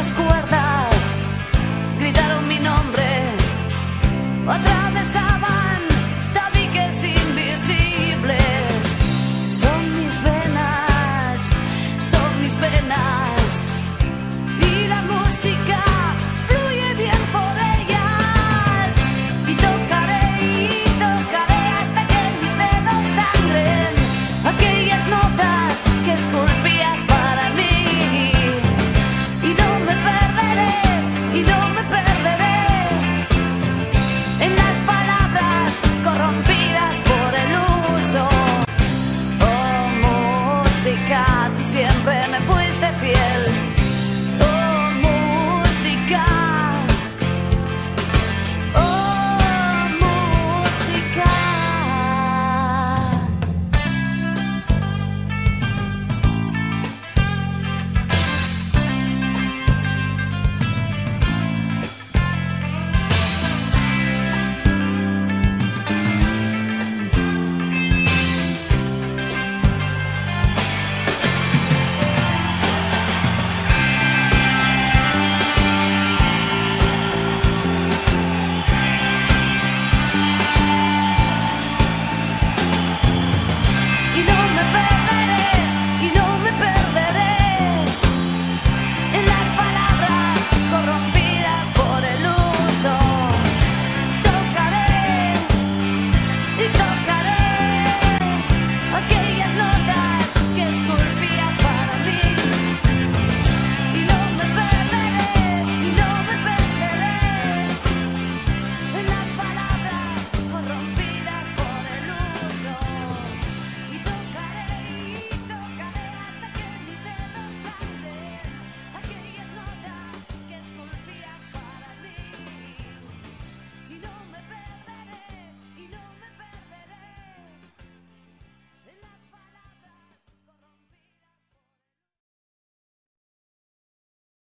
esas cuerdas gritaron mi nombre. tú siempre me fuiste fiel.